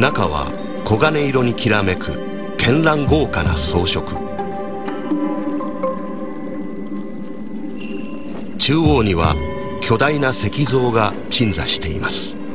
中は黄金色にきらめく絢爛豪華な装飾。中央には巨大な石像が鎮座しています。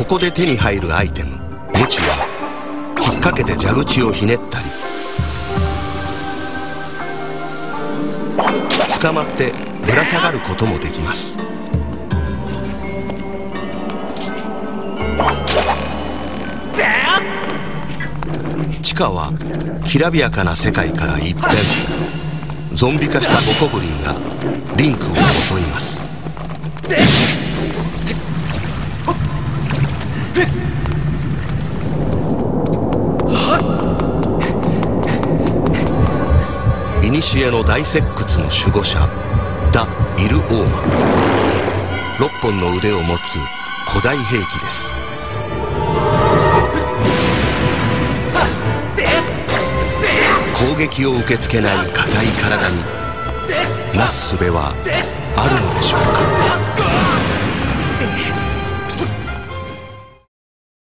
ここで手に入るアイテムムチは引っ掛けて蛇口をひねったり捕まってぶら下がることもできます。地下はきらびやかな世界から一変。ゾンビ化したボコブリンがリンクを襲います。古の大石窟の守護者ダ・イル・オーマ。6本の腕を持つ古代兵器です。攻撃を受け付けない硬い体になすすべはあるのでしょうか？